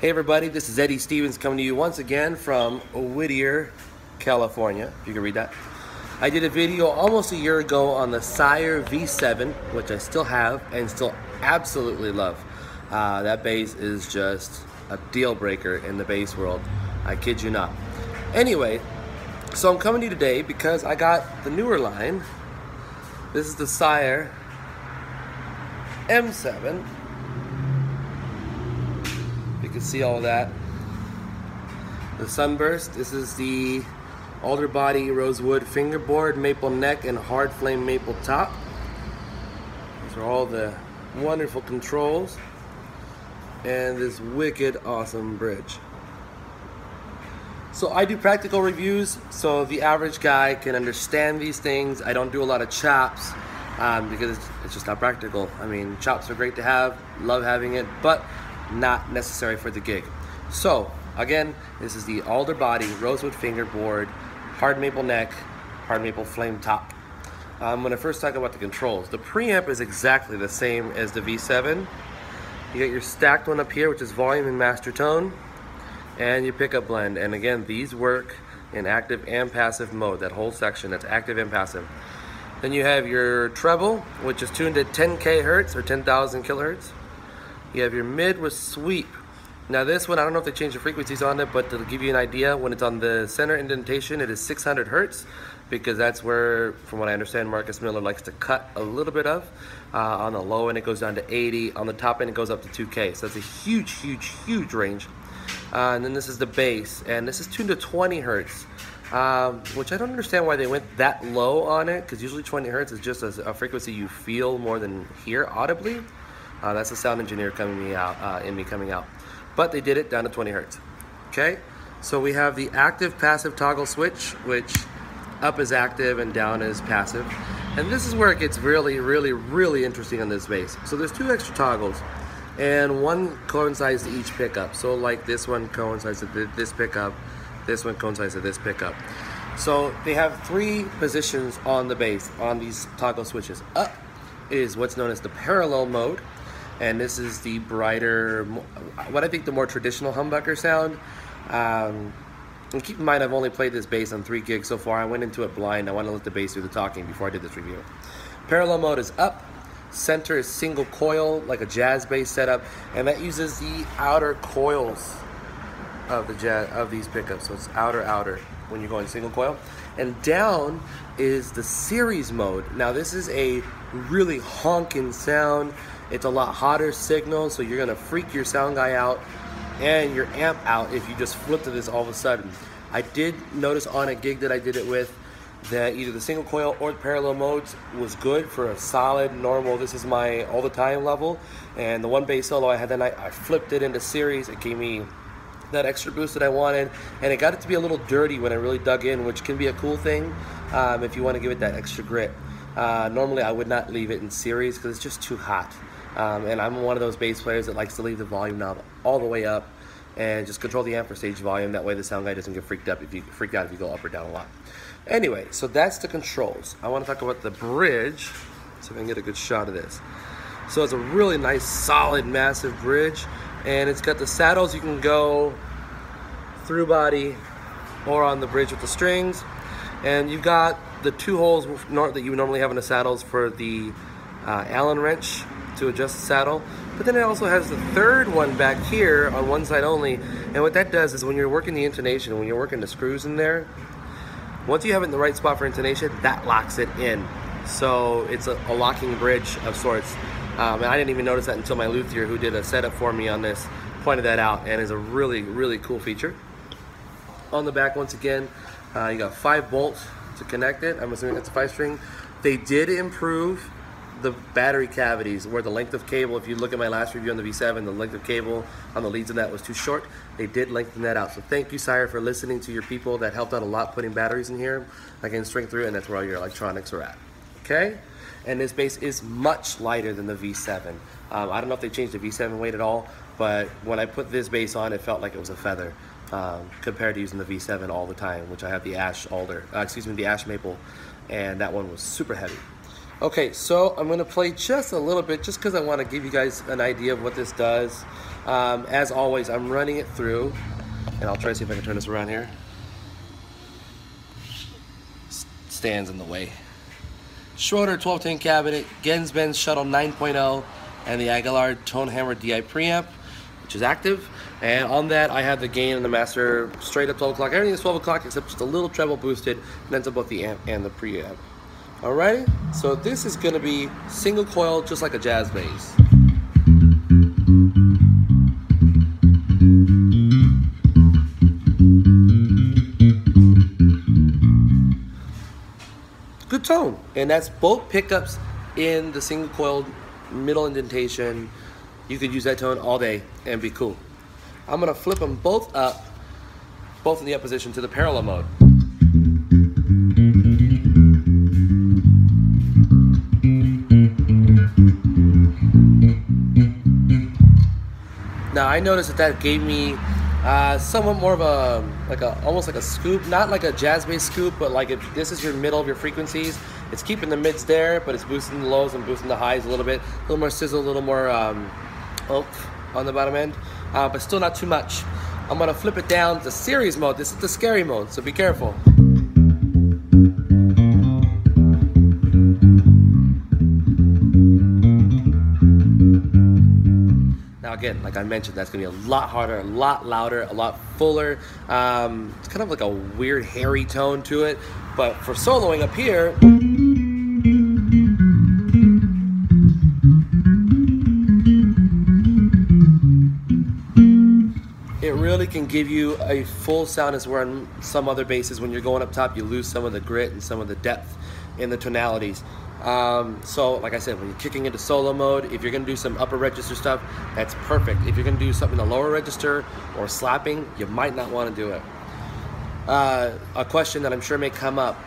Hey everybody, this is Eddie Stephens coming to you once again from Whittier, California, if you can read that. I did a video almost a year ago on the Sire V7, which I still have and still absolutely love. Uh, that bass is just a deal breaker in the bass world. I kid you not. Anyway, so I'm coming to you today because I got the newer line. This is the Sire M7 you can see all that. The Sunburst, this is the alder body rosewood fingerboard, maple neck, and hard flame maple top. These are all the wonderful controls. And this wicked awesome bridge. So I do practical reviews so the average guy can understand these things. I don't do a lot of chops um, because it's just not practical. I mean, chops are great to have, love having it, but not necessary for the gig. So again, this is the alder body rosewood fingerboard, hard maple neck, hard maple flame top. I'm going to first talk about the controls. The preamp is exactly the same as the V7. You get your stacked one up here, which is volume and master tone, and your pickup blend. And again, these work in active and passive mode, that whole section, that's active and passive. Then you have your treble, which is tuned at 10k hertz or 10,000 kilohertz. You have your mid with sweep. Now this one, I don't know if they changed the frequencies on it, but to give you an idea, when it's on the center indentation, it is 600 hertz because that's where, from what I understand, Marcus Miller likes to cut a little bit of. Uh, on the low end, it goes down to 80. On the top end, it goes up to 2K. So that's a huge, huge, huge range. Uh, and then this is the bass, and this is tuned to 20 hertz. Um, which I don't understand why they went that low on it, because usually 20 hertz is just a, a frequency you feel more than hear audibly. Uh, that's the sound engineer coming me out, uh, in me coming out. But they did it down to 20 hertz. Okay, so we have the active passive toggle switch, which up is active and down is passive. And this is where it gets really, really, really interesting on this bass. So there's two extra toggles and one coincides to each pickup. So like this one coincides to this pickup, this one coincides to this pickup. So they have three positions on the bass on these toggle switches. Up is what's known as the parallel mode and this is the brighter, what I think the more traditional humbucker sound. Um, and keep in mind, I've only played this bass on three gigs so far. I went into it blind. I want to let the bass do the talking before I did this review. Parallel mode is up. Center is single coil, like a jazz bass setup, and that uses the outer coils of the jazz of these pickups. So it's outer outer when you're going single coil. And down is the series mode. Now this is a really honking sound. It's a lot hotter signal, so you're gonna freak your sound guy out and your amp out if you just flip to this all of a sudden. I did notice on a gig that I did it with that either the single coil or the parallel modes was good for a solid, normal, this is my all the time level. And the one bass solo I had that night, I flipped it into series. It gave me that extra boost that I wanted. And it got it to be a little dirty when I really dug in, which can be a cool thing um, if you want to give it that extra grit. Uh, normally I would not leave it in series because it's just too hot. Um, and I'm one of those bass players that likes to leave the volume knob all the way up and just control the amp for stage volume. That way the sound guy doesn't get freaked up if you freaked out if you go up or down a lot. Anyway, so that's the controls. I want to talk about the bridge, so I can get a good shot of this. So it's a really nice, solid, massive bridge, and it's got the saddles. You can go through body or on the bridge with the strings, and you've got the two holes that you normally have in the saddles for the uh, Allen wrench to adjust the saddle. But then it also has the third one back here on one side only. And what that does is when you're working the intonation, when you're working the screws in there, once you have it in the right spot for intonation, that locks it in. So it's a, a locking bridge of sorts. Um, and I didn't even notice that until my luthier who did a setup for me on this pointed that out and is a really, really cool feature. On the back, once again, uh, you got five bolts to connect it. I'm assuming it's a five string. They did improve the battery cavities where the length of cable, if you look at my last review on the V7, the length of cable on the leads in that was too short. They did lengthen that out. So thank you, Sire, for listening to your people. That helped out a lot putting batteries in here. I can string through and that's where all your electronics are at. Okay? And this bass is much lighter than the V7. Um, I don't know if they changed the V7 weight at all, but when I put this bass on, it felt like it was a feather um, compared to using the V7 all the time, which I have the ash alder, uh, excuse me, the ash maple, and that one was super heavy. Okay, so I'm gonna play just a little bit just because I want to give you guys an idea of what this does. Um, as always, I'm running it through, and I'll try to see if I can turn this around here. S- stands in the way. Schroeder 1210 cabinet, Genz-Benz Shuttle 9.0, and the Aguilar Tone Hammer DI preamp, which is active. And on that, I have the gain and the master straight up 12 o'clock. Everything is 12 o'clock except just a little treble boosted, and that's both the amp and the preamp. Alright, so this is gonna be single coil, just like a jazz bass. Good tone, and that's both pickups in the single coiled middle indentation. You could use that tone all day and be cool. I'm gonna flip them both up, both in the up position to the parallel mode. Now I noticed that that gave me uh, somewhat more of a like a almost like a scoop, not like a jazz bass scoop, but like if this is your middle of your frequencies, it's keeping the mids there, but it's boosting the lows and boosting the highs a little bit, a little more sizzle, a little more um, oomph on the bottom end, uh, but still not too much. I'm gonna flip it down to series mode. This is the scary mode, so be careful. Now again, like I mentioned, that's gonna be a lot harder, a lot louder, a lot fuller. Um, it's kind of like a weird hairy tone to it, but for soloing up here, really can give you a full sound as where on some other basses when you're going up top you lose some of the grit and some of the depth in the tonalities. Um, so like I said when you're kicking into solo mode if you're gonna do some upper register stuff that's perfect. If you're gonna do something in the lower register or slapping you might not want to do it. Uh, a question that I'm sure may come up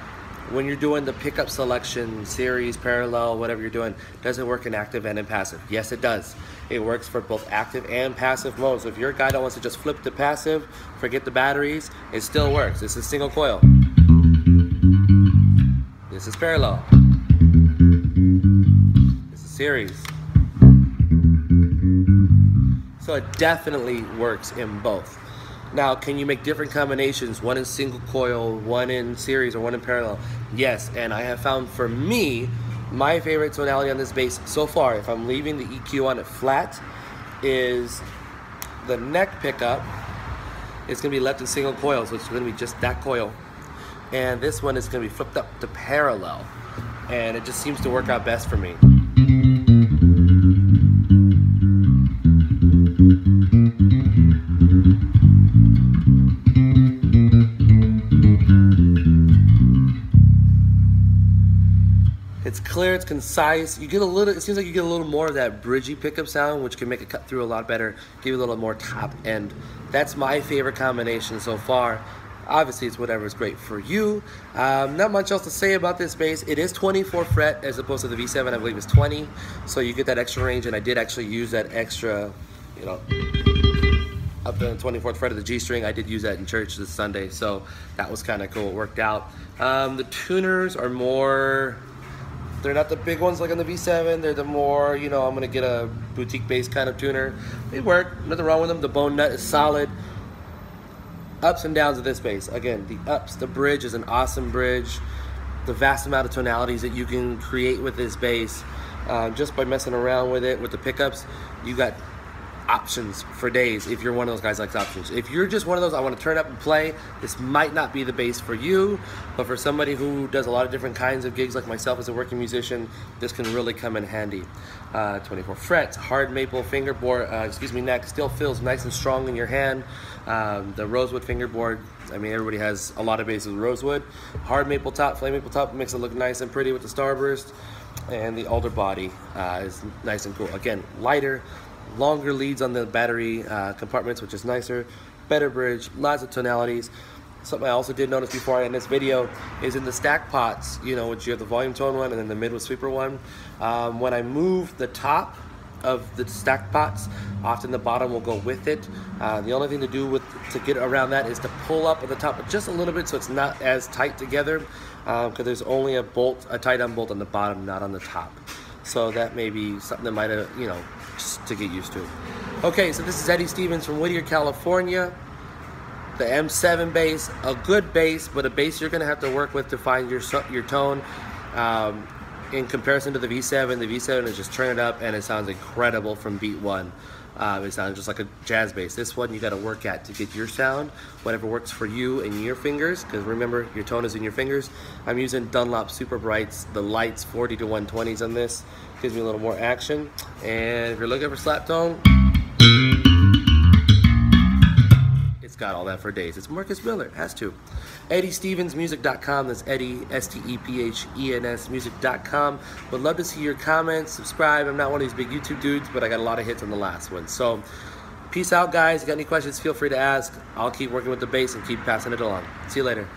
when you're doing the pickup selection, series, parallel, whatever you're doing, does it work in active and in passive? Yes, it does. It works for both active and passive modes. So if you're a guy that wants to just flip to passive, forget the batteries, it still works. This is single coil. This is parallel. This is series. So it definitely works in both. Now, can you make different combinations, one in single coil, one in series, or one in parallel? Yes, and I have found for me, my favorite tonality on this bass so far, if I'm leaving the EQ on it flat, is the neck pickup is going to be left in single coil, so it's going to be just that coil. And this one is going to be flipped up to parallel. And it just seems to work out best for me. It's clear, it's concise. You get a little, it seems like you get a little more of that bridgy pickup sound, which can make it cut through a lot better, give you a little more top end. That's my favorite combination so far. Obviously, it's whatever is great for you. Um, not much else to say about this bass. It is 24 fret as opposed to the V7, I believe is 20. So you get that extra range, and I did actually use that extra, you know, up the 24th fret of the G string. I did use that in church this Sunday, so that was kind of cool. It worked out. Um, the tuners are more they're not the big ones like on the V7. They're the more, you know, I'm gonna get a boutique-based kind of tuner. They work, nothing wrong with them. The bone nut is solid. Ups and downs of this bass. Again, the ups, the bridge is an awesome bridge. The vast amount of tonalities that you can create with this bass, uh, just by messing around with it, with the pickups, you got options for days if you're one of those guys likes options. If you're just one of those, I want to turn up and play, this might not be the bass for you, but for somebody who does a lot of different kinds of gigs like myself as a working musician, this can really come in handy. Uh, 24 frets, hard maple fingerboard, uh, excuse me, neck, still feels nice and strong in your hand. Um, the rosewood fingerboard, I mean, everybody has a lot of bases with rosewood. Hard maple top, flame maple top makes it look nice and pretty with the starburst. And the alder body uh, is nice and cool. Again, lighter, longer leads on the battery uh, compartments, which is nicer, better bridge, lots of tonalities. Something I also did notice before in this video is in the stack pots, you know, which you have the volume tone one and then the mid with sweeper one. Um, when I move the top of the stack pots, often the bottom will go with it. Uh, the only thing to do with to get around that is to pull up at the top just a little bit so it's not as tight together because um, there's only a bolt, a tie-down bolt on the bottom, not on the top. So that may be something that might have, you know, just to get used to. Okay, so this is Eddie Stephens from Whittier, California. The M7 bass, a good bass, but a bass you're gonna have to work with to find your your tone. Um, in comparison to the V7, the V7 is just turn it up and it sounds incredible from beat one. Um, it sounds just like a jazz bass. This one you got to work at to get your sound, whatever works for you and your fingers, because remember, your tone is in your fingers. I'm using Dunlop Super Brights, the lights 40 to 120s on this. Gives me a little more action. And if you're looking for slap tone, all that for days. It's Marcus Miller, has to. EddieStephensMusic.com, that's Eddie, S-T-E-P-H-E-N-S Music.com. Would love to see your comments, subscribe. I'm not one of these big YouTube dudes, but I got a lot of hits on the last one. So, peace out, guys. Got any questions, feel free to ask. I'll keep working with the bass and keep passing it along. See you later.